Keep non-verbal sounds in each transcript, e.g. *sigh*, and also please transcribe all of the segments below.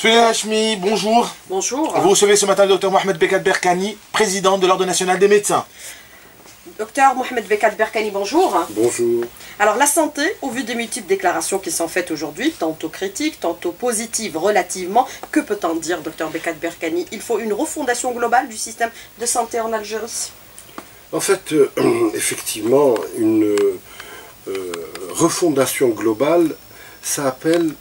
Sonia Hachmi, bonjour. Bonjour. Vous recevez ce matin le docteur Mohamed Bekat Berkani, président de l'Ordre national des médecins. Docteur Mohamed Bekat Berkani, bonjour. Bonjour. Alors la santé, au vu des multiples déclarations qui sont faites aujourd'hui, tantôt critiques, tantôt positives relativement, que peut-on dire, docteur Bekat Berkani? Il faut une refondation globale du système de santé en Algérie? En fait, euh, *clears throat* effectivement, une euh, refondation globale, ça appelle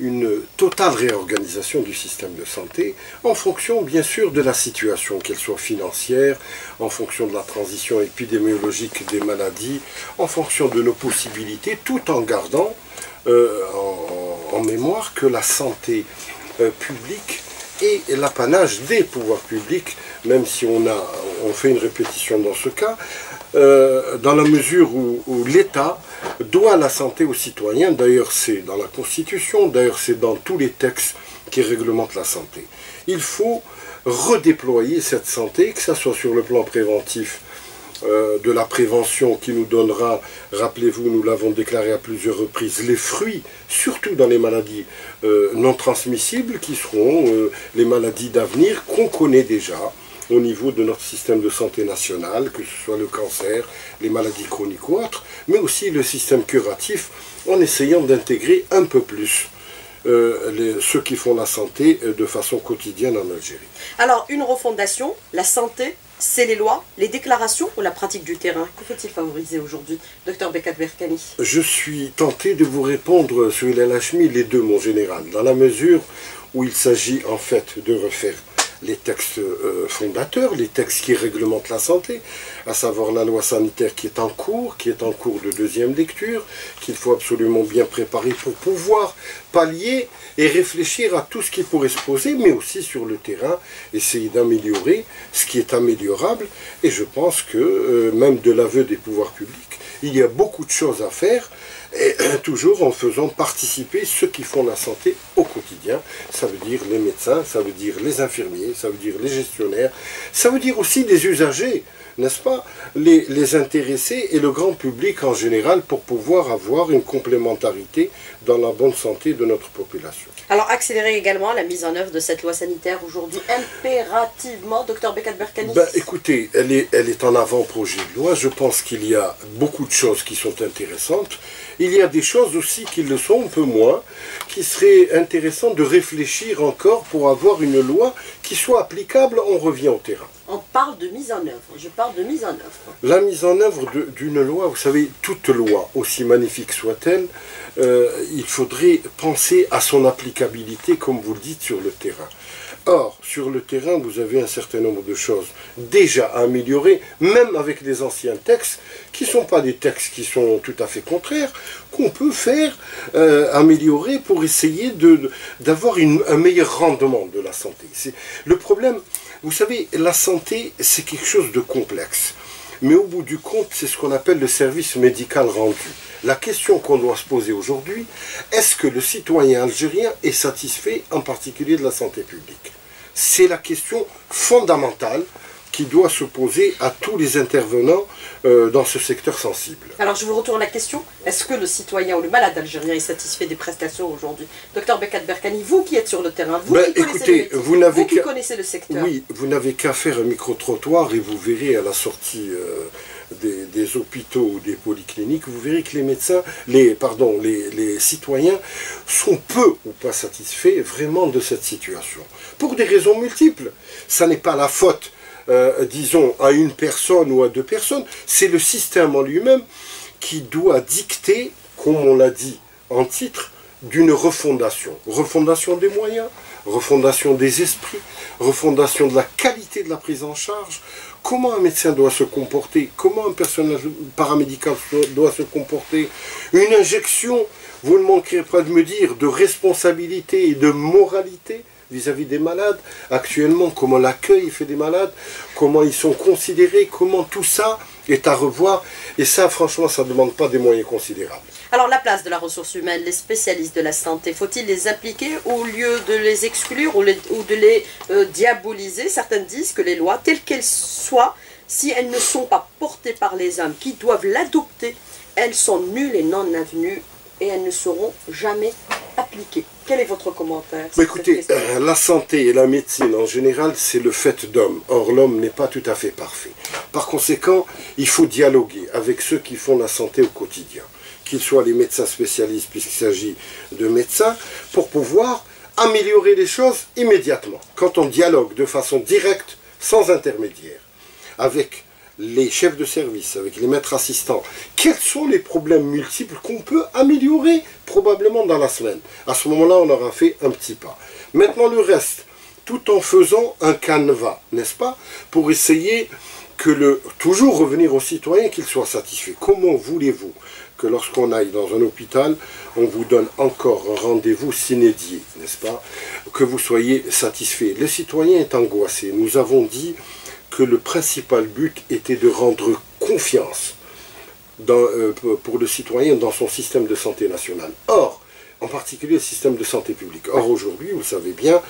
une totale réorganisation du système de santé en fonction bien sûr de la situation, qu'elle soit financière, en fonction de la transition épidémiologique des maladies, en fonction de nos possibilités, tout en gardant euh, en, mémoire que la santé euh, publique est l'apanage des pouvoirs publics, même si on, a, on fait une répétition dans ce cas, euh, dans la mesure où, l'État doit la santé aux citoyens. D'ailleurs, c'est dans la Constitution, d'ailleurs, c'est dans tous les textes qui réglementent la santé. Il faut redéployer cette santé, que ce soit sur le plan préventif, euh, de la prévention qui nous donnera, rappelez-vous, nous l'avons déclaré à plusieurs reprises, les fruits, surtout dans les maladies euh, non transmissibles, qui seront les maladies d'avenir qu'on connaît déjà, au niveau de notre système de santé national, que ce soit le cancer, les maladies chroniques ou autres, mais aussi le système curatif, en essayant d'intégrer un peu plus euh, ceux qui font la santé euh, de façon quotidienne en Algérie. Alors, une refondation, la santé, c'est les lois, les déclarations ou la pratique du terrain? Que faut-il favoriser aujourd'hui, docteur Bekat Berkani Je suis tenté de vous répondre, sur Hachmi, les deux, mon général, dans la mesure où il s'agit en fait de refaire les textes euh, fondateurs, les textes qui réglementent la santé, à savoir la loi sanitaire qui est en cours, qui est en cours de deuxième lecture, qu'il faut absolument bien préparer pour pouvoir pallier et réfléchir à tout ce qui pourrait se poser, mais aussi sur le terrain, essayer d'améliorer ce qui est améliorable. Et je pense que, euh, même de l'aveu des pouvoirs publics, il y a beaucoup de choses à faire et toujours en faisant participer ceux qui font la santé au quotidien. Ça veut dire les médecins, ça veut dire les infirmiers, ça veut dire les gestionnaires, ça veut dire aussi les usagers, n'est-ce pas les, les intéressés et le grand public en général pour pouvoir avoir une complémentarité dans la bonne santé de notre population. Alors accélérer également la mise en œuvre de cette loi sanitaire aujourd'hui impérativement, docteur Bekat Berkani ben, Écoutez, elle est, elle est en avant-projet de loi. Je pense qu'il y a beaucoup de choses qui sont intéressantes. Il y a des choses aussi qui le sont un peu moins, qui seraient intéressantes de réfléchir encore pour avoir une loi qui soit applicable. On revient au terrain. On parle de mise en œuvre. Je parle de mise en œuvre. La mise en œuvre d'une loi, vous savez, toute loi, aussi magnifique soit-elle, euh, il faudrait penser à son applicabilité, comme vous le dites, sur le terrain. Or, sur le terrain, vous avez un certain nombre de choses déjà améliorées, même avec les anciens textes, qui ne sont pas des textes qui sont tout à fait contraires, qu'on peut faire euh, améliorer pour essayer d'avoir un meilleur rendement de la santé. Le problème, vous savez, la santé, c'est quelque chose de complexe. Mais au bout du compte, c'est ce qu'on appelle le service médical rendu. La question qu'on doit se poser aujourd'hui, est-ce que le citoyen algérien est satisfait en particulier de la santé publique? C'est la question fondamentale qui doit se poser à tous les intervenants euh, dans ce secteur sensible. Alors je vous retourne la question, est-ce que le citoyen ou le malade algérien est satisfait des prestations aujourd'hui? Docteur Bekat Berkani, vous qui êtes sur le terrain, vous ben, qui, écoutez, vous n'avez qui connaissez le secteur. Oui, vous n'avez qu'à faire un micro-trottoir et vous verrez à la sortie... Euh, des, hôpitaux ou des polycliniques, vous verrez que les médecins, les, pardon, les, les, citoyens sont peu ou pas satisfaits vraiment de cette situation. Pour des raisons multiples. Ça n'est pas la faute euh, disons, à une personne ou à deux personnes, c'est le système en lui-même qui doit dicter, comme on l'a dit en titre, d'une refondation. Refondation des moyens, refondation des esprits, refondation de la qualité de la prise en charge, comment un médecin doit se comporter, comment un personnel paramédical doit se comporter, une injection, vous ne manquerez pas de me dire, de responsabilité et de moralité, vis-à-vis des malades, actuellement, comment l'accueil fait des malades, comment ils sont considérés, comment tout ça est à revoir. Et ça, franchement, ça ne demande pas des moyens considérables. Alors, la place de la ressource humaine, les spécialistes de la santé, faut-il les impliquer au lieu de les exclure ou, de les euh, diaboliser? Certains disent que les lois, telles qu'elles soient, si elles ne sont pas portées par les hommes qui doivent l'adopter, elles sont nulles et non avenues et elles ne seront jamais Quel est votre commentaire bah, Écoutez, euh, la santé et la médecine en général, c'est le fait d'homme. Or, l'homme n'est pas tout à fait parfait. Par conséquent, il faut dialoguer avec ceux qui font la santé au quotidien, qu'ils soient les médecins spécialistes, puisqu'il s'agit de médecins, pour pouvoir améliorer les choses immédiatement. Quand on dialogue de façon directe, sans intermédiaire, avec les chefs de service, avec les maîtres assistants, quels sont les problèmes multiples qu'on peut améliorer probablement dans la semaine? À ce moment-là, on aura fait un petit pas. Maintenant, le reste, tout en faisant un canevas, n'est-ce pas, pour essayer que le, toujours revenir au citoyen qu'il soit satisfait. Comment voulez-vous que lorsqu'on aille dans un hôpital, on vous donne encore un rendez-vous s'inédié, n'est-ce pas? Que vous soyez satisfait. Le citoyen est angoissé. Nous avons dit que le principal but était de rendre confiance euh, pour le citoyen dans son système de santé national. Or, en particulier le système de santé publique. Or, aujourd'hui, vous savez bien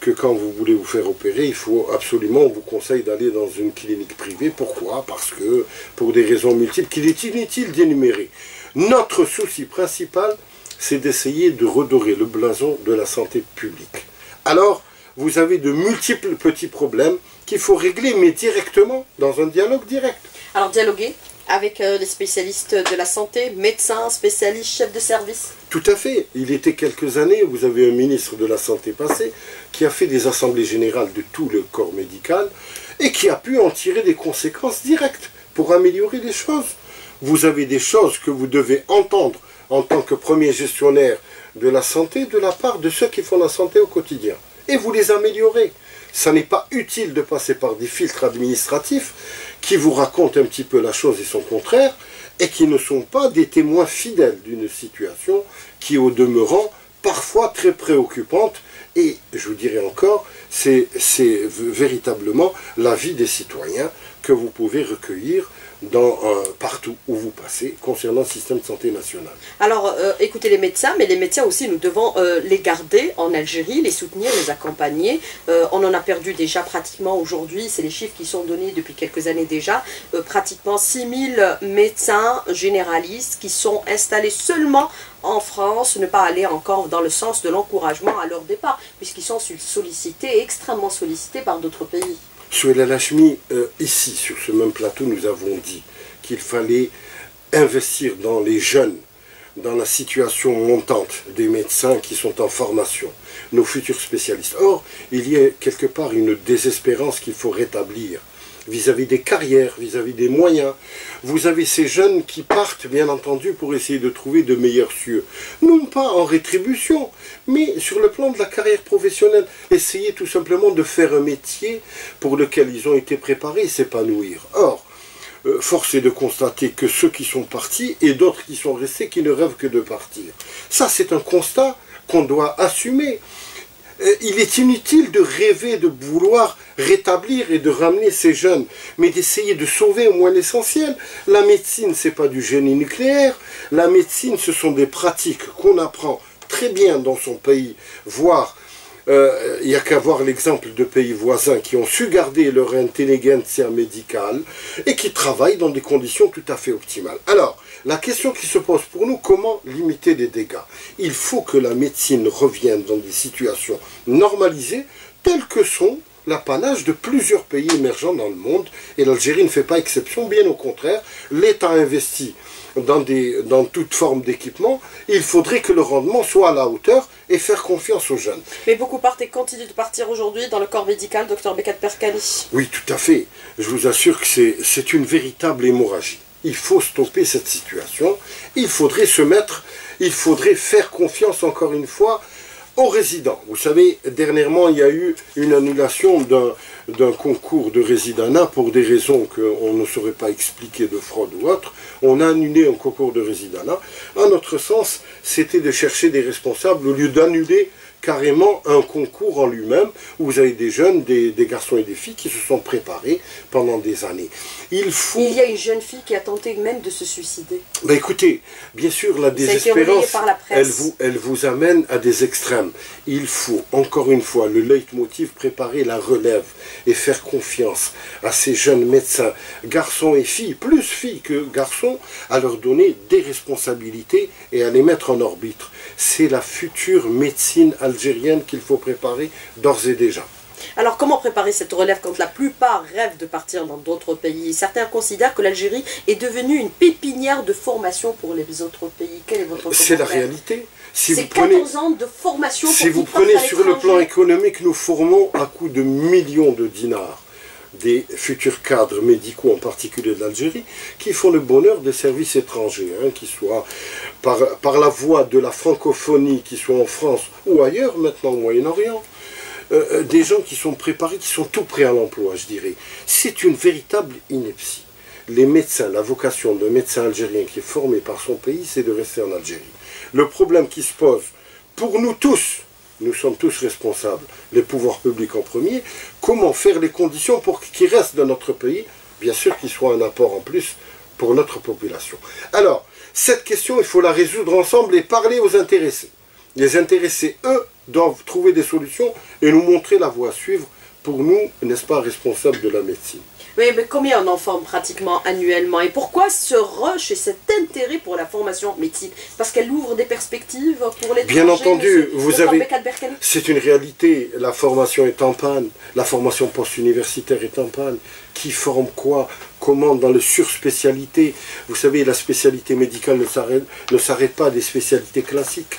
que quand vous voulez vous faire opérer, il faut absolument, on vous conseille d'aller dans une clinique privée. Pourquoi? Parce que, pour des raisons multiples, qu'il est inutile d'énumérer. Notre souci principal, c'est d'essayer de redorer le blason de la santé publique. Alors, vous avez de multiples petits problèmes qu'il faut régler, mais directement, dans un dialogue direct. Alors, dialoguer avec euh, les spécialistes de la santé, médecins, spécialistes, chefs de service Tout à fait. Il était quelques années, vous avez un ministre de la Santé passé qui a fait des assemblées générales de tout le corps médical et qui a pu en tirer des conséquences directes pour améliorer les choses. Vous avez des choses que vous devez entendre en tant que premier gestionnaire de la santé de la part de ceux qui font la santé au quotidien. Et vous les améliorez. Ça n'est pas utile de passer par des filtres administratifs qui vous racontent un petit peu la chose et son contraire, et qui ne sont pas des témoins fidèles d'une situation qui, au demeurant, parfois très préoccupante, et je vous dirais encore, c'est véritablement la vie des citoyens que vous pouvez recueillir dans, euh, partout où vous passez concernant le système de santé national. Alors, euh, écoutez les médecins, mais les médecins aussi, nous devons euh, les garder en Algérie, les soutenir, les accompagner. on en a perdu déjà pratiquement aujourd'hui, c'est les chiffres qui sont donnés depuis quelques années déjà, pratiquement 6000 médecins généralistes qui sont installés seulement en France, ne pas aller encore dans le sens de l'encouragement à leur départ, puisqu'ils sont sollicités, extrêmement sollicités par d'autres pays. Sur la Lachmi, euh, ici, sur ce même plateau, nous avons dit qu'il fallait investir dans les jeunes, dans la situation montante des médecins qui sont en formation, nos futurs spécialistes. Or, il y a quelque part une désespérance qu'il faut rétablir vis-à-vis des carrières, vis-à-vis des moyens. Vous avez ces jeunes qui partent, bien entendu, pour essayer de trouver de meilleurs cieux. Non pas en rétribution, mais sur le plan de la carrière professionnelle. Essayer tout simplement de faire un métier pour lequel ils ont été préparés s'épanouir. Or, euh, force est de constater que ceux qui sont partis et d'autres qui sont restés qui ne rêvent que de partir. Ça, c'est un constat qu'on doit assumer. Euh, il est inutile de rêver, de vouloir rétablir et de ramener ces jeunes, mais d'essayer de sauver au moins l'essentiel. La médecine, ce n'est pas du génie nucléaire. La médecine, ce sont des pratiques qu'on apprend très bien dans son pays, voire euh, il n'y a qu'à voir l'exemple de pays voisins qui ont su garder leur intelligence médicale et qui travaillent dans des conditions tout à fait optimales. Alors, la question qui se pose pour nous, comment limiter les dégâts? Il faut que la médecine revienne dans des situations normalisées telles que sont l'apanage de plusieurs pays émergents dans le monde, et l'Algérie ne fait pas exception, bien au contraire, l'État investit dans, des, dans toute forme d'équipement, il faudrait que le rendement soit à la hauteur et faire confiance aux jeunes. Mais beaucoup partent et continuent de partir aujourd'hui dans le corps médical, docteur Bekat Perkani. Oui, tout à fait. Je vous assure que c'est une véritable hémorragie. Il faut stopper cette situation. Il faudrait se mettre, il faudrait faire confiance encore une fois aux résidents. Vous savez, dernièrement, il y a eu une annulation d'un concours de résidanat pour des raisons qu'on ne saurait pas expliquer de fraude ou autre. On a annulé un concours de résidanat. À notre sens, c'était de chercher des responsables au lieu d'annuler carrément un concours en lui-même, où vous avez des jeunes, des, garçons et des filles qui se sont préparés pendant des années. Il, faut... Il y a une jeune fille qui a tenté même de se suicider. Ben écoutez, bien sûr, la désespérance, elle, vous, elle vous amène à des extrêmes. Il faut, encore une fois, le leitmotiv, préparer la relève et faire confiance à ces jeunes médecins, garçons et filles, plus filles que garçons, à leur donner des responsabilités et à les mettre en orbite. C'est la future médecine algérienne qu'il faut préparer d'ores et déjà. Alors comment préparer cette relève quand la plupart rêvent de partir dans d'autres pays? Certains considèrent que l'Algérie est devenue une pépinière de formation pour les autres pays. Quel est votre C'est la réalité. Si vous prenez, 14 ans de formation Si vous prenez sur le plan économique, nous formons à coût de millions de dinars des futurs cadres médicaux, en particulier de l'Algérie, qui font le bonheur des services étrangers, hein, qui soient par, par, la voie de la francophonie, qui soient en France ou ailleurs, maintenant au Moyen-Orient. Euh, euh, des gens qui sont préparés, qui sont tout prêts à l'emploi, je dirais. C'est une véritable ineptie. Les médecins, la vocation d'un médecin algérien qui est formé par son pays, c'est de rester en Algérie. Le problème qui se pose pour nous tous, nous sommes tous responsables, les pouvoirs publics en premier, comment faire les conditions pour qu'ils restent dans notre pays, bien sûr qu'il soit un apport en plus pour notre population. Alors, cette question, il faut la résoudre ensemble et parler aux intéressés. Les intéressés, eux, doivent trouver des solutions et nous montrer la voie à suivre pour nous, n'est-ce pas, responsables de la médecine. Oui, mais combien on en forme pratiquement annuellement Et pourquoi ce rush et cet intérêt pour la formation médecine Parce qu'elle ouvre des perspectives pour les Bien entendu, vous avez. C'est une réalité. La formation est en panne. La formation post-universitaire est en panne. Qui forme quoi Comment dans le surspécialité Vous savez, la spécialité médicale ne s'arrête pas des spécialités classiques.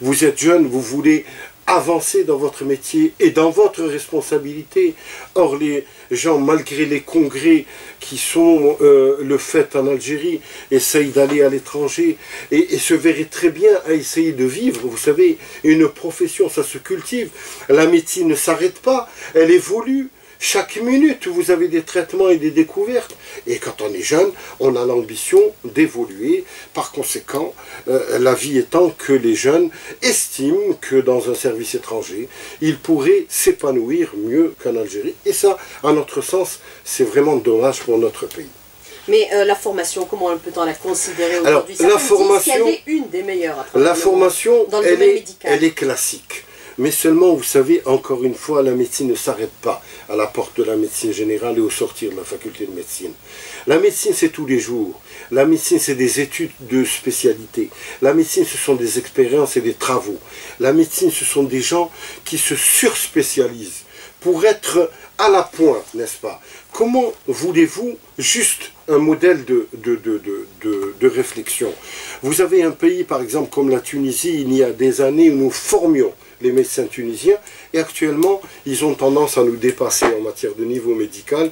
Vous êtes jeune, vous voulez avancer dans votre métier et dans votre responsabilité. Or, les gens, malgré les congrès qui sont euh, le fait en Algérie, essayent d'aller à l'étranger et, se verraient très bien à essayer de vivre. Vous savez, une profession, ça se cultive. La médecine ne s'arrête pas, elle évolue. Chaque minute, vous avez des traitements et des découvertes. Et quand on est jeune, on a l'ambition d'évoluer. Par conséquent, euh, la vie étant que les jeunes estiment que dans un service étranger, ils pourraient s'épanouir mieux qu'en Algérie. Et ça, à notre sens, c'est vraiment dommage pour notre pays. Mais euh, la formation, comment peut-on la considérer aujourd'hui? La formation, elle est une des meilleures. la formation, elle, est, elle est classique. Mais seulement, vous savez, encore une fois, la médecine ne s'arrête pas à la porte de la médecine générale et au sortir de la faculté de médecine. La médecine, c'est tous les jours. La médecine, c'est des études de spécialité. La médecine, ce sont des expériences et des travaux. La médecine, ce sont des gens qui se surspécialisent pour être à la pointe, n'est-ce pas? Comment voulez-vous juste un modèle de, de, de, de, réflexion? Vous avez un pays, par exemple, comme la Tunisie, il y a des années où nous formions les médecins tunisiens, et actuellement, ils ont tendance à nous dépasser en matière de niveau médical,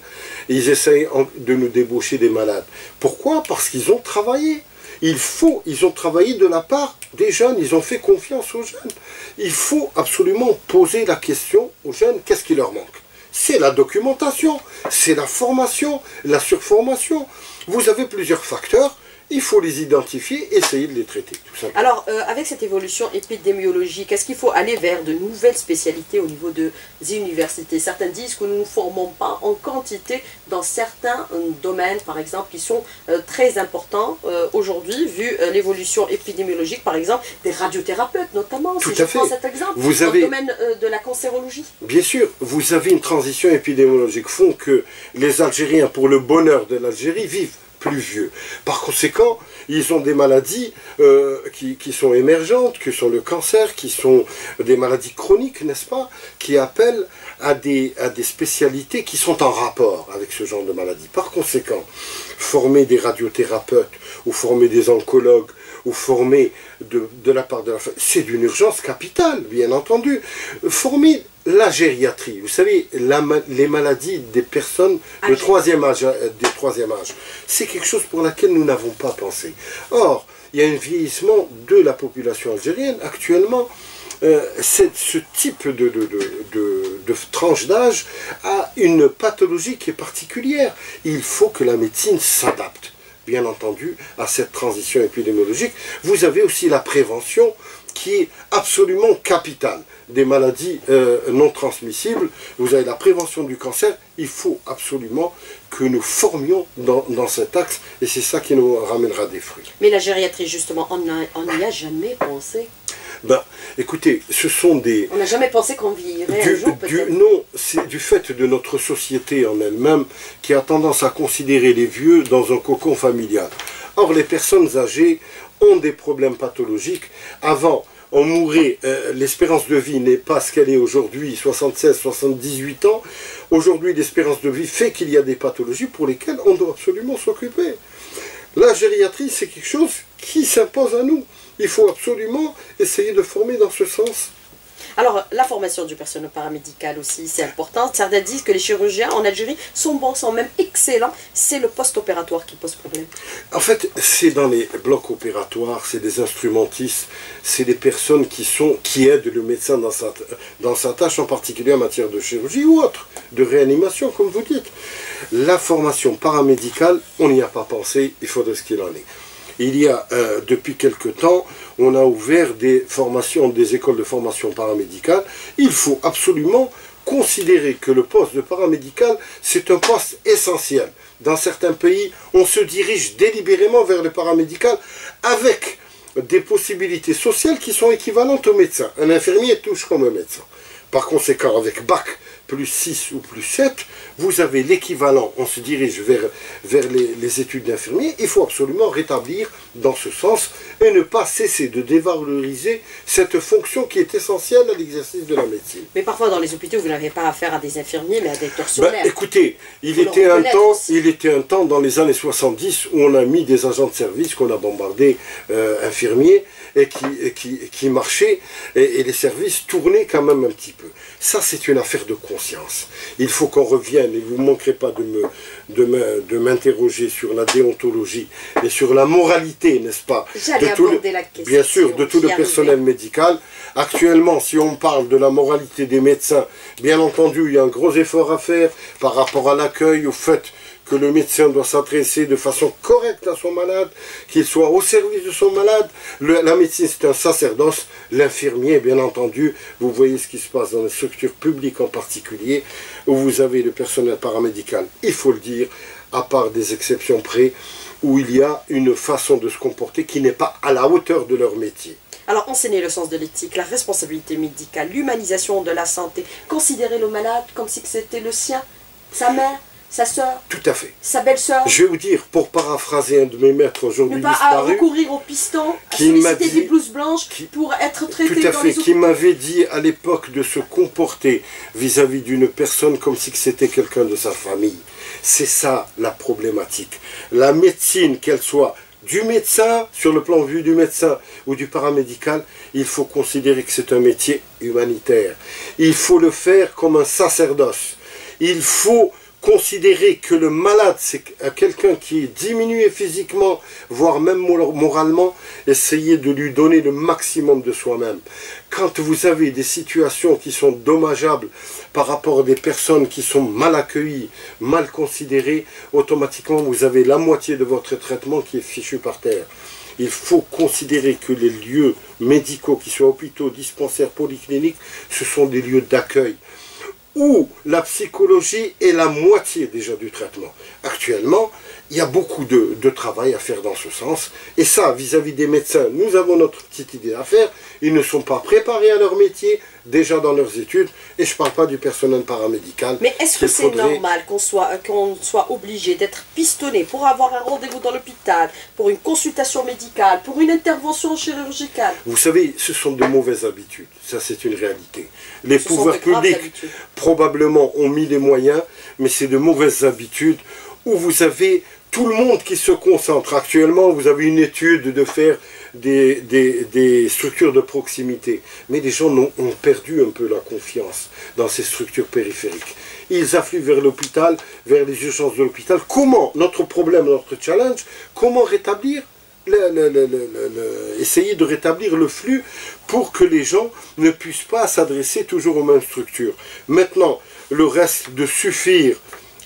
ils essayent de nous débaucher des malades. Pourquoi? Parce qu'ils ont travaillé. Il faut, ils ont travaillé de la part des jeunes, ils ont fait confiance aux jeunes. Il faut absolument poser la question aux jeunes, qu'est-ce qui leur manque? C'est la documentation, c'est la formation, la surformation. Vous avez plusieurs facteurs il faut les identifier, essayer de les traiter. Alors, euh, avec cette évolution épidémiologique, est-ce qu'il faut aller vers de nouvelles spécialités au niveau des universités? Certains disent que nous ne formons pas en quantité dans certains euh, domaines, par exemple, qui sont euh, très importants aujourd'hui, vu l'évolution épidémiologique, par exemple, des radiothérapeutes notamment, Tout si à je fait. prends cet exemple, vous dans le domaine de la cancérologie. Bien sûr, vous avez une transition épidémiologique, font que les Algériens, pour le bonheur de l'Algérie, vivent plus vieux. Par conséquent, ils ont des maladies euh, qui, qui, sont émergentes, que sont le cancer, qui sont des maladies chroniques, n'est-ce pas, qui appellent à des, spécialités qui sont en rapport avec ce genre de maladie. Par conséquent, former des radiothérapeutes ou former des oncologues ou former de, de la part de la c'est d'une urgence capitale, bien entendu. Former la gériatrie, vous savez, les maladies des personnes de troisième âge, euh, des troisième âge, c'est quelque chose pour laquelle nous n'avons pas pensé. Or, il y a un vieillissement de la population algérienne. Actuellement, euh, ce type de, de, de tranche d'âge a une pathologie qui est particulière. Il faut que la médecine s'adapte bien entendu, à cette transition épidémiologique. Vous avez aussi la prévention qui est absolument capitale des maladies euh, non transmissibles. Vous avez la prévention du cancer. Il faut absolument que nous formions dans, cet axe et c'est ça qui nous ramènera des fruits. Mais la gériatrie, justement, on n'y a jamais pensé ben, écoutez, ce sont des... On n'a jamais pensé qu'on vivrait un jour, Non, c'est du fait de notre société en elle-même qui a tendance à considérer les vieux dans un cocon familial. Or, les personnes âgées ont des problèmes pathologiques. Avant, on mourait, euh, l'espérance de vie n'est pas ce qu'elle est aujourd'hui, 76, 78 ans. Aujourd'hui, l'espérance de vie fait qu'il y a des pathologies pour lesquelles on doit absolument s'occuper. La gériatrie, c'est quelque chose qui s'impose à nous. Il faut absolument essayer de former dans ce sens. Alors, la formation du personnel paramédical aussi, c'est important. Certains disent que les chirurgiens en Algérie sont bons, sont même excellents. C'est le post-opératoire qui pose problème. En fait, c'est dans les blocs opératoires, c'est des instrumentistes, c'est des personnes qui, sont, qui aident le médecin dans sa, dans sa tâche, en particulier en matière de chirurgie ou autre, de réanimation, comme vous dites. La formation paramédicale, on n'y a pas pensé, il faudrait ce qu'il en est il y a, euh, depuis quelque temps, on a ouvert des formations, des écoles de formation paramédicale. Il faut absolument considérer que le poste de paramédical, c'est un poste essentiel. Dans certains pays, on se dirige délibérément vers le paramédical avec des possibilités sociales qui sont équivalentes au médecin. Un infirmier touche comme un médecin. Par conséquent, avec bac plus 6 ou plus 7, vous avez l'équivalent, on se dirige vers, vers les, études d'infirmier, il faut absolument rétablir dans ce sens et ne pas cesser de dévaloriser cette fonction qui est essentielle à l'exercice de la médecine. Mais parfois dans les hôpitaux, vous n'avez pas affaire à des infirmiers, mais à des torsionnaires. Ben, écoutez, il était, un temps, il était un temps dans les années 70 où on a mis des agents de service qu'on a bombardés euh, infirmiers et qui, qui, marchaient et, et les services tournaient quand même un petit peu. Ça, c'est une affaire de conscience. Il faut qu'on revienne, et vous ne manquerez pas de m'interroger sur la déontologie et sur la moralité, n'est-ce pas de tout le, la question, Bien sûr, de tout le personnel médical. Actuellement, si on parle de la moralité des médecins, bien entendu, il y a un gros effort à faire par rapport à l'accueil, au fait que le médecin doit s'adresser de façon correcte à son malade, qu'il soit au service de son malade. la médecine, c'est un sacerdoce. L'infirmier, bien entendu, vous voyez ce qui se passe dans les structures publiques en particulier, où vous avez le personnel paramédical, il faut le dire, à part des exceptions près, où il y a une façon de se comporter qui n'est pas à la hauteur de leur métier. Alors, enseigner le sens de l'éthique, la responsabilité médicale, l'humanisation de la santé, considérer le malade comme si c'était le sien, sa mère, sa soeur, Tout à fait. sa belle-sœur. Je vais vous dire, pour paraphraser un de mes maîtres aujourd'hui disparu... Ne pas recourir au piston, qui solliciter des blouses blanches pour être traité Tout à fait, qui m'avait dit à l'époque de se comporter vis-à-vis d'une personne comme si c'était quelqu'un de sa famille. C'est ça la problématique. La médecine, qu'elle soit du médecin, sur le plan vue du médecin ou du paramédical, il faut considérer que c'est un métier humanitaire. Il faut le faire comme un sacerdoce. Il faut considérer que le malade, c'est quelqu'un qui est diminué physiquement, voire même moralement, essayer de lui donner le maximum de soi-même. Quand vous avez des situations qui sont dommageables par rapport à des personnes qui sont mal accueillies, mal considérées, automatiquement vous avez la moitié de votre traitement qui est fichu par terre. Il faut considérer que les lieux médicaux, qui soient hôpitaux, dispensaires, polycliniques, ce sont des lieux d'accueil où la psychologie est la moitié déjà du traitement. Actuellement, il y a beaucoup de, travail à faire dans ce sens. Et ça, vis-à-vis des médecins, nous avons notre petite idée à faire. Ils ne sont pas préparés à leur métier, déjà dans leurs études. Et je ne parle pas du personnel paramédical. Mais est-ce que c'est normal qu'on soit, qu'on soit obligé d'être pistonné pour avoir un rendez-vous dans l'hôpital, pour une consultation médicale, pour une intervention chirurgicale? Vous savez, ce sont de mauvaises habitudes. Ça, c'est une réalité. Les pouvoirs publics, probablement, ont mis les moyens, mais c'est de mauvaises habitudes où vous avez tout le monde qui se concentre. Actuellement, vous avez une étude de faire des, structures de proximité. Mais les gens ont, perdu un peu la confiance dans ces structures périphériques. Ils affluent vers l'hôpital, vers les urgences de l'hôpital. Comment Notre problème, notre challenge, comment rétablir essayer de rétablir le flux pour que les gens ne puissent pas s'adresser toujours aux mêmes structures? Maintenant, le reste de suffire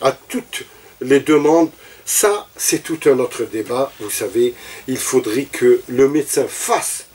à toutes les demandes, Ça, c'est tout un autre débat. Vous savez, il faudrait que le médecin fasse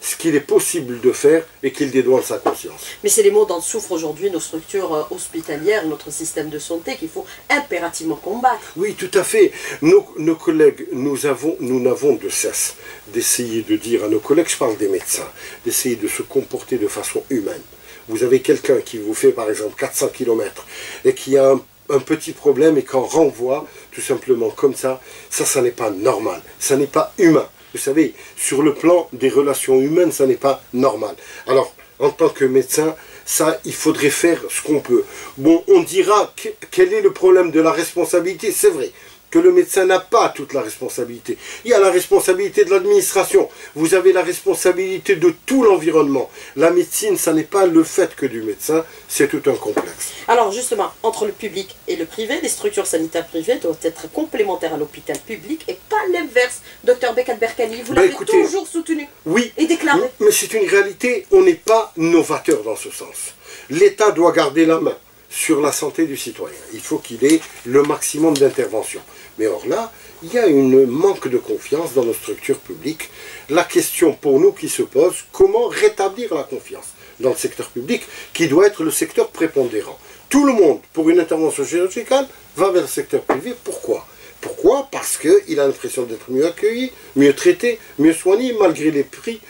ce qu'il est possible de faire et qu'il dédouane sa conscience. Mais c'est les mots dont souffrent aujourd'hui nos structures euh, hospitalières, notre système de santé qu'il faut impérativement combattre. Oui, tout à fait. Nos, nos collègues, nous avons, nous n'avons de cesse d'essayer de dire à nos collègues, je parle des médecins, d'essayer de se comporter de façon humaine. Vous avez quelqu'un qui vous fait par exemple 400 km et qui a un, un petit problème et qu'on renvoie tout simplement comme ça, ça, ça n'est pas normal, ça n'est pas humain. Vous savez, sur le plan des relations humaines, ça n'est pas normal. Alors, en tant que médecin, ça, il faudrait faire ce qu'on peut. Bon, on dira que- quel est le problème de la responsabilité, c'est vrai que le médecin n'a pas toute la responsabilité. Il y a la responsabilité de l'administration. Vous avez la responsabilité de tout l'environnement. La médecine, ça n'est pas le fait que du médecin, c'est tout un complexe. Alors justement, entre le public et le privé, les structures sanitaires privées doivent être complémentaires à l'hôpital public et pas l'inverse. Docteur Bekat Berkani, vous Bah, l'avez toujours soutenu Oui, et déclaré. mais c'est une réalité, on n'est pas novateur dans ce sens. L'État doit garder la main sur la santé du citoyen. Il faut qu'il ait le maximum d'intervention. Mais or là, il y a un manque de confiance dans nos structures publiques. La question pour nous qui se pose, comment rétablir la confiance dans le secteur public, qui doit être le secteur prépondérant? Tout le monde, pour une intervention chirurgicale, va vers le secteur privé. Pourquoi? Pourquoi? Parce qu'il a l'impression d'être mieux accueilli, mieux traité, mieux soigné, malgré les prix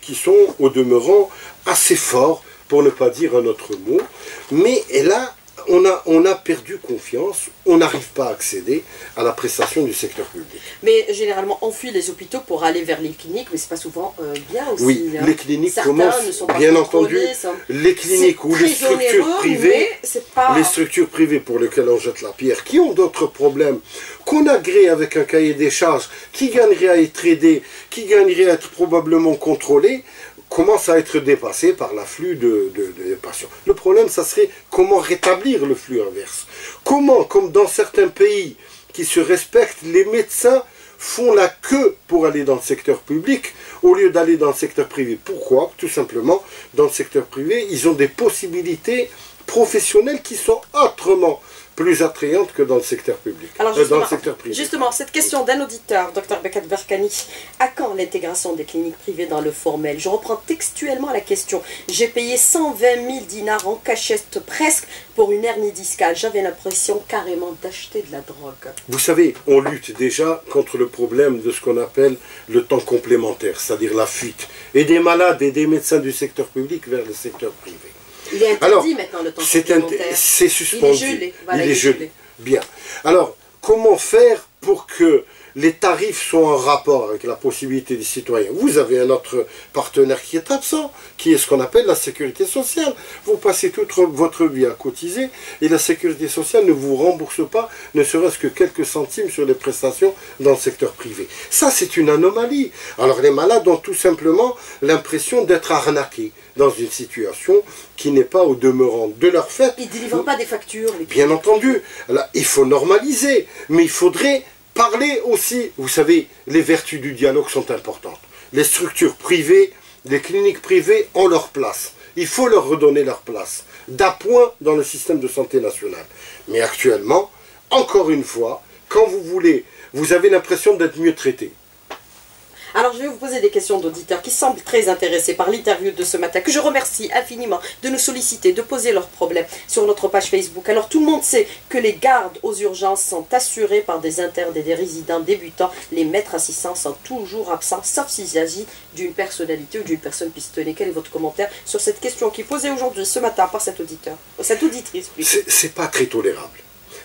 qui sont au demeurant assez forts, pour ne pas dire un autre mot. Mais là, on a, on a perdu confiance, on n'arrive pas à accéder à la prestation du secteur public. Mais généralement, on fuit les hôpitaux pour aller vers les cliniques, mais c'est pas souvent euh, bien aussi. Oui, hein. les cliniques Certains commencent, ne sont pas bien entendu, les cliniques ou les structures privées, pas... les structures privées pour lesquelles on jette la pierre, qui ont d'autres problèmes, qu'on agrée avec un cahier des charges, qui gagneraient à être aidés, qui gagneraient à être probablement contrôlés, commencent à être dépassés par l'afflux de- de patients. Le problème, ça serait comment rétablir le flux inverse. Comment, comme dans certains pays qui se respectent, les médecins font la queue pour aller dans le secteur public au lieu d'aller dans le secteur privé. Pourquoi? Tout simplement, dans le secteur privé, ils ont des possibilités professionnelles qui sont autrement plus attrayantes que dans le secteur public, Alors euh, dans justement, le secteur privé. justement, cette question d'un auditeur, Dr Bekat Berkani, à quand l'intégration des cliniques privées dans le formel? Je reprends textuellement la question. J'ai payé 120 000 dinars en cachette presque pour une hernie discale. J'avais l'impression carrément d'acheter de la drogue. Vous savez, on lutte déjà contre le problème de ce qu'on appelle le temps complémentaire, c'est-à-dire la fuite, et des malades et des médecins du secteur public vers le secteur privé. Il est interdit Alors, maintenant le temps int- c'est suspendu. Il est gelé. Voilà, il il est est gelé. gelé. Bien. Alors, comment faire pour que les tarifs soient en rapport avec la possibilité des citoyens? Vous avez un autre partenaire qui est absent, qui est ce qu'on appelle la sécurité sociale. Vous passez toute votre vie à cotiser et la sécurité sociale ne vous rembourse pas ne serait-ce que quelques centimes sur les prestations dans le secteur privé. Ça, c'est une anomalie. Alors, les malades ont tout simplement l'impression d'être arnaqués dans une situation qui n'est pas au demeurant de leur fait. Ils ne délivrent pas des factures. les Bien entendu, là, il faut normaliser, mais il faudrait parler aussi. Vous savez, les vertus du dialogue sont importantes. Les structures privées, les cliniques privées ont leur place. Il faut leur redonner leur place, d'appoint dans le système de santé national. Mais actuellement, encore une fois, quand vous voulez, vous avez l'impression d'être mieux traité. Alors, je vais vous poser des questions d'auditeurs qui semblent très intéressés par l'interview de ce matin, que je remercie infiniment de nous solliciter, de poser leurs problèmes sur notre page Facebook. Alors, tout le monde sait que les gardes aux urgences sont assurés par des internes et des résidents débutants. Les maîtres assistants sont toujours absents, sauf s'il s'agit d'une personnalité ou d'une personne pistonnée. Quel est votre commentaire sur cette question qui est posée aujourd'hui, ce matin, par cet auditeur Cette auditrice. C'est pas très tolérable.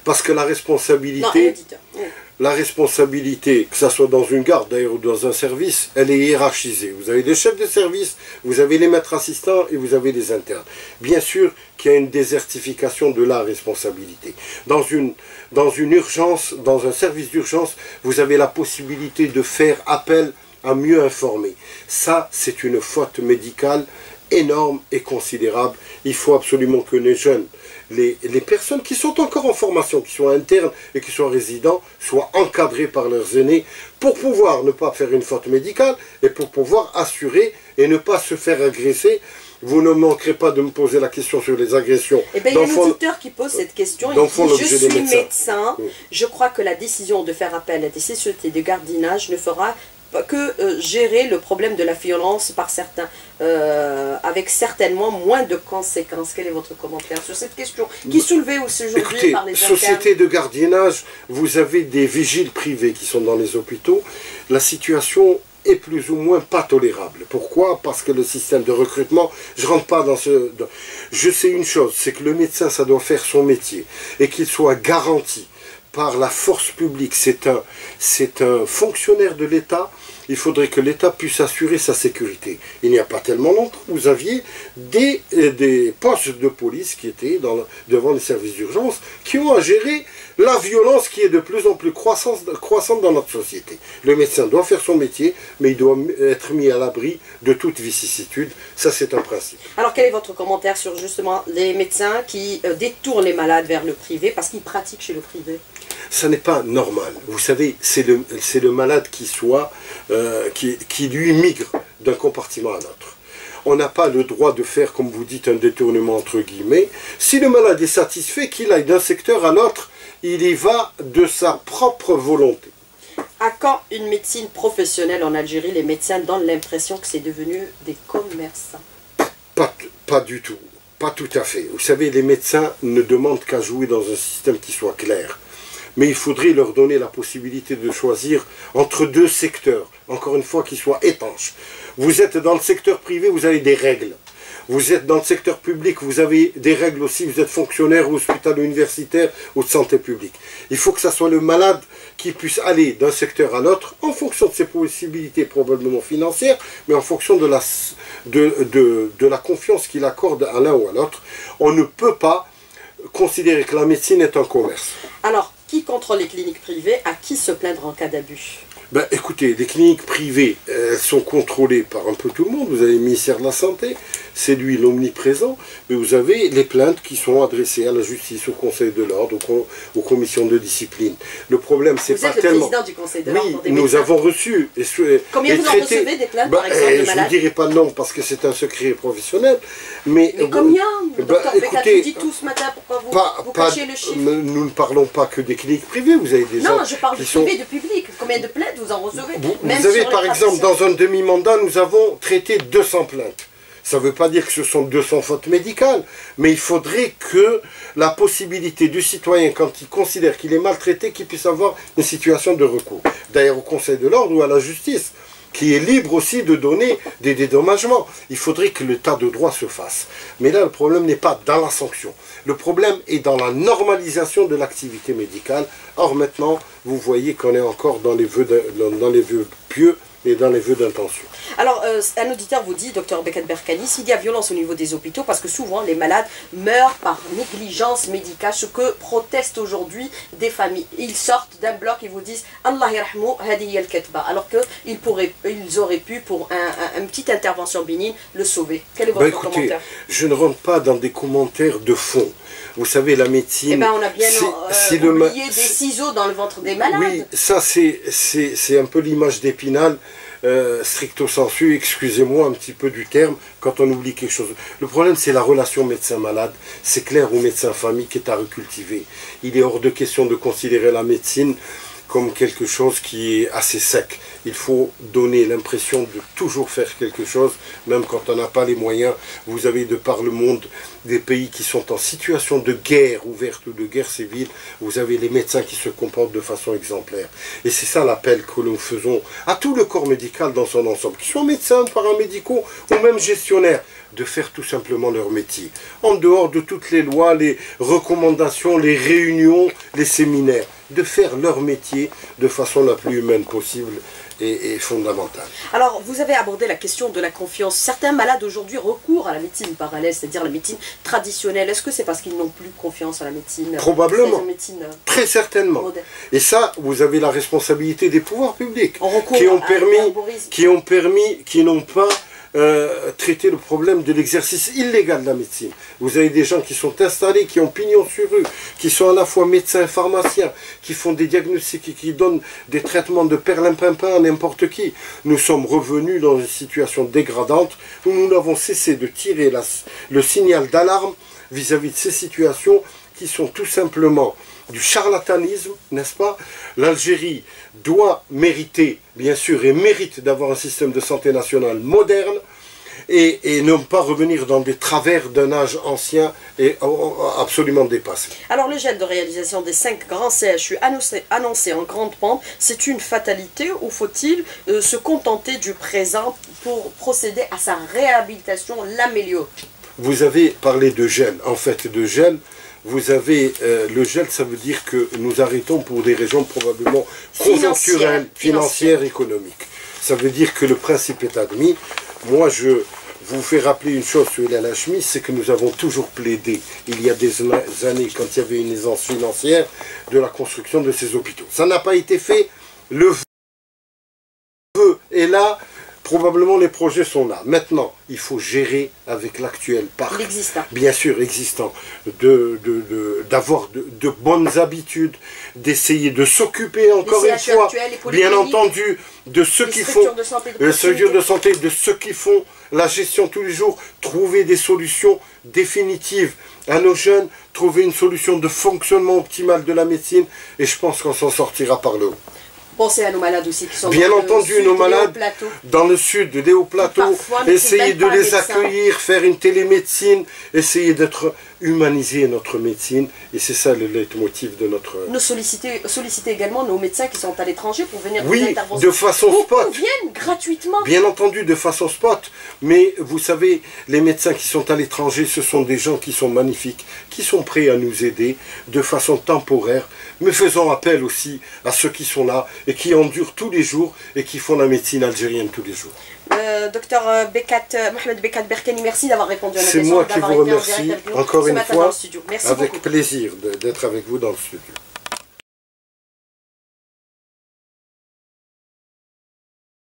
Parce que la Non, un responsabilité, auditeur. Oui. La responsabilité, que ça soit dans une garde d'ailleurs ou dans un service, elle est hiérarchisée. Vous avez des chefs de service, vous avez les maîtres assistants et vous avez les internes. Bien sûr qu'il y a une désertification de la responsabilité. Dans une, dans une urgence, dans un service d'urgence, vous avez la possibilité de faire appel à mieux informer. Ça, c'est une faute médicale énorme et considérable. Il faut absolument que les jeunes, les, les personnes qui sont encore en formation, qui sont internes et qui sont résidents, soient encadrées par leurs aînés pour pouvoir ne pas faire une faute médicale et pour pouvoir assurer et ne pas se faire agresser vous ne manquerez pas de me poser la question sur les agressions. Eh bien, il y a un auditeur qui pose cette question. Il dit, je suis médecin. Je crois que la décision de faire appel à des sociétés de gardiennage ne fera que euh, gérer le problème de la violence par certains, euh, avec certainement moins de conséquences. Quel est votre commentaire sur cette question qui est soulevée aussi aujourd'hui par les internes? société de gardiennage, vous avez des vigiles privés qui sont dans les hôpitaux. La situation est plus ou moins pas tolérable. Pourquoi? Parce que le système de recrutement, je rentre pas dans ce... dans- Je sais une chose, c'est que le médecin, ça doit faire son métier et qu'il soit garanti par la force publique. C'est un, c'est un fonctionnaire de l'État. Il faudrait que l'État puisse assurer sa sécurité. Il n'y a pas tellement longtemps, vous aviez des, euh, postes de police qui étaient devant les services d'urgence, qui ont à gérer la violence qui est de plus en plus croissante, croissante dans notre société. Le médecin doit faire son métier, mais il doit être mis à l'abri de toute vicissitude. Ça, c'est un principe. Alors, quel est votre commentaire sur justement les médecins qui euh, détournent les malades vers le privé parce qu'ils pratiquent chez le privé? Ça n'est pas normal. Vous savez, c'est le, malade qui soit, euh, qui, qui lui migre d'un compartiment à l'autre. On n'a pas le droit de faire, comme vous dites, un détournement entre guillemets. Si le malade est satisfait, qu'il aille d'un secteur à l'autre, il y va de sa propre volonté. À quand une médecine professionnelle en Algérie Les médecins donnent l'impression que c'est devenu des commerçants? Pas, pas du tout. Pas tout à fait. Vous savez, les médecins ne demandent qu'à jouer dans un système qui soit clair. Mais il faudrait leur donner la possibilité de choisir entre deux secteurs, encore une fois, qui soient étanches. Vous êtes dans le secteur privé, vous avez des règles. Vous êtes dans le secteur public, vous avez des règles aussi, vous êtes fonctionnaire ou hospital universitaire ou de santé publique. Il faut que ça soit le malade qui puisse aller d'un secteur à l'autre en fonction de ses possibilités probablement financières, mais en fonction de la, de la confiance qu'il accorde à l'un ou à l'autre. On ne peut pas considérer que la médecine est un commerce. Alors, qui contrôle les cliniques privées? À qui se plaindre en cas d'abus? Ben, écoutez, les cliniques privées, elles sont contrôlées par un peu tout le monde. Vous avez le ministère de la Santé, c'est lui l'omniprésent, mais vous avez les plaintes qui sont adressées à la justice, au Conseil de l'ordre, aux, aux commissions de discipline. Le problème, c'est pas êtes le tellement... président du Conseil de Oui, l'ordre nous avons reçu. Et, Combien et vous en recevez des plaintes, Ben, par exemple, eh, de Je ne dirai pas non parce que c'est un secret professionnel. Mais, Mais combien Le ben, docteur écoutez, vous dit tout ce matin, pourquoi vous, pas, vous pas- cachez le chiffre nous ne parlons pas que des cliniques privées, vous avez des Non, je parle du sont- privé, du public. Combien de plaintes vous en recevez Vous, Même vous avez sur par exemple, dans un demi-mandat, nous avons traité 200 plaintes. Ça ne veut pas dire que ce sont 200 fautes médicales, mais il faudrait que la possibilité du citoyen, quand il considère qu'il est maltraité, qu'il puisse avoir une situation de recours. D'ailleurs, au Conseil de l'ordre ou à la justice, qui est libre aussi de donner des dédommagements. Il faudrait que l'état de droit se fasse. Mais là, le problème n'est pas dans la sanction. Le problème est dans la normalisation de l'activité médicale. Or, maintenant, vous voyez qu'on est encore dans les vœux, pieux et dans les vœux d'intention. Alors, euh, un auditeur vous dit, docteur Bekat Berkani, s'il y a violence au niveau des hôpitaux, parce que souvent les malades meurent par négligence médicale, ce que protestent aujourd'hui des familles. Ils sortent d'un bloc et vous disent Allah yarhamou, hadi al-katba alors qu'ils ils auraient pu, pour un, un- une petite intervention bénigne, le sauver. Quel est votre Ben, écoutez, commentaire? je ne rentre pas dans des commentaires de fond. Vous savez, la médecine... Eh bien, on a bien euh, c'est le oublié des ciseaux dans le ventre des malades. Oui, ça c'est un peu l'image d'Épinal, euh, stricto sensu, excusez-moi un petit peu du terme, quand on oublie quelque chose. Le problème c'est la relation médecin-malade, c'est clair au médecin-famille qui est à recultiver. Il est hors de question de considérer la médecine comme quelque chose qui est assez sec. Il faut donner l'impression de toujours faire quelque chose, même quand on n'a pas les moyens. Vous avez de par le monde des pays qui sont en situation de guerre ouverte ou de guerre civile. Vous avez les médecins qui se comportent de façon exemplaire. Et c'est ça l'appel que nous faisons à tout le corps médical dans son ensemble, qu'ils soient médecins, paramédicaux ou même gestionnaires de faire tout simplement leur métier. En dehors de toutes les lois, les recommandations, les réunions, les séminaires, de faire leur métier de façon la plus humaine possible et, et fondamentale. Alors, vous avez abordé la question de la confiance. Certains malades aujourd'hui recourent à la médecine parallèle, c'est-à-dire la médecine traditionnelle. Est-ce que c'est parce qu'ils n'ont plus confiance à la médecine Probablement. La médecine euh, Très certainement. moderne. Et ça, vous avez la responsabilité des pouvoirs publics On recourt qui ont à permis, l'herborisme. qui ont permis, qui n'ont pas euh, traiter le problème de l'exercice illégal de la médecine. Vous avez des gens qui sont installés, qui ont pignon sur rue, qui sont à la fois médecins et pharmaciens, qui font des diagnostics, qui donnent des traitements de perlimpinpin à n'importe qui. Nous sommes revenus dans une situation dégradante où nous n'avons cessé de tirer le signal d'alarme vis-à-vis de ces situations qui sont tout simplement du charlatanisme, n'est-ce pas? L'Algérie doit mériter, bien sûr, et mérite d'avoir un système de santé national moderne et, et, ne pas revenir dans des travers d'un âge ancien et absolument dépassé. Alors le gel de réalisation des cinq grands CHU annoncé, annoncé en grande pompe, c'est une fatalité ou faut-il euh, se contenter du présent pour procéder à sa réhabilitation, l'améliorer Vous avez parlé de gel, en fait de gel, vous avez euh, le gel, ça veut dire que nous arrêtons pour des raisons probablement conjoncturelles, financières, économiques. Ça veut dire que le principe est admis. Moi, je vous fais rappeler une chose sur la Lachmi, c'est que nous avons toujours plaidé, il y a des années, quand il y avait une aisance financière, de la construction de ces hôpitaux. Ça n'a pas été fait. Le vœu est là, Probablement les projets sont là. Maintenant, il faut gérer avec l'actuel parc. Bien sûr, existant. D'avoir de, de, bonnes habitudes, d'essayer de s'occuper encore une fois, bien entendu, de ceux qui font les structures de santé, de ceux qui font la gestion tous les jours, trouver des solutions définitives à nos jeunes, trouver une solution de fonctionnement optimal de la médecine, et je pense qu'on s'en sortira par le haut. Pensez à nos malades aussi qui sont Bien entendu, nos malades dans le sud des hauts plateaux, essayer de les accueillir, faire une télémédecine, essayer d'être humaniser notre médecine, et c'est ça le leitmotiv de notre... Nous solliciter, solliciter également nos médecins qui sont à l'étranger pour venir oui, de façon spot. viennent gratuitement. Bien entendu, de façon spot, mais vous savez, les médecins qui sont à l'étranger, ce sont des gens qui sont magnifiques, qui sont prêts à nous aider de façon temporaire, mais faisant appel aussi à ceux qui sont là et qui endurent tous les jours et qui font la médecine algérienne tous les jours. Euh, docteur euh, Bekat, euh, Mohamed Bekat Berkani, merci d'avoir répondu à nos questions. C'est moi qui vous remercie, encore une fois, avec plaisir d'être avec vous dans le studio.